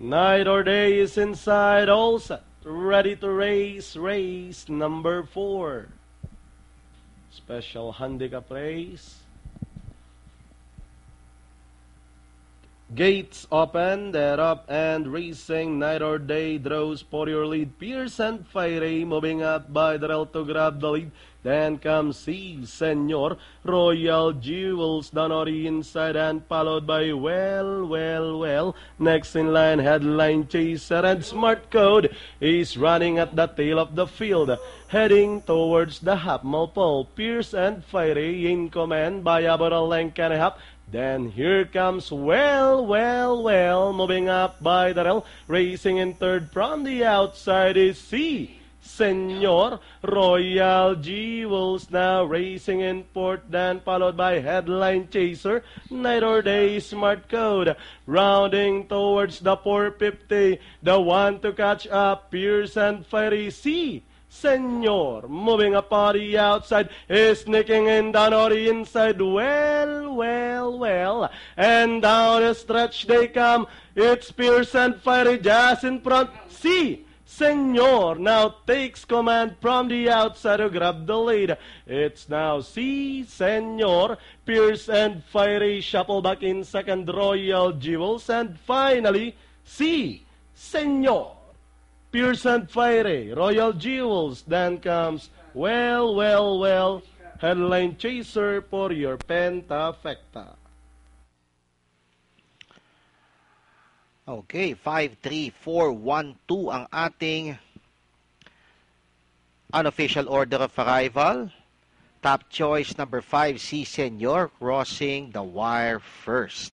Night or day is inside, all set, ready to race, race number four. Special handicap race. Gates open, they're up and racing. Night or day draws for your lead. Pierce and Fiery moving up by the rail to grab the lead. Then comes Si, Señor. Royal Jewels down on the inside and followed by Well, Well, Well. Next in line, Headline Chaser and Smart Code is running at the tail of the field. Heading towards the half mile pole. Pierce and Fiery in command by about a length and a half. Then here comes Well, Well, Well, moving up by the rail, racing in third from the outside is Si. Señor Royal Jewels now racing in fourth, then followed by Headline Chaser, Night or Day Smart Code, rounding towards the 450, the one to catch up, Pierce and Fiery Si. Señor, moving a the outside, is sneaking in down on the inside. Well, well, well. And down the stretch they come. It's Pierce and Fiery just in front. Si, Señor now takes command from the outside to grab the lead. It's now Si, Señor, Pierce and Fiery shuffle back in second, Royal Jewels, and finally, Si, Señor. Pierce and Fiery, Royal Jewels. Then comes Well, Well, Well, Headline Chaser for your Pentafecta. Okay, 53412 ang ating unofficial order of arrival. Top choice number 5, C Senor, crossing the wire first.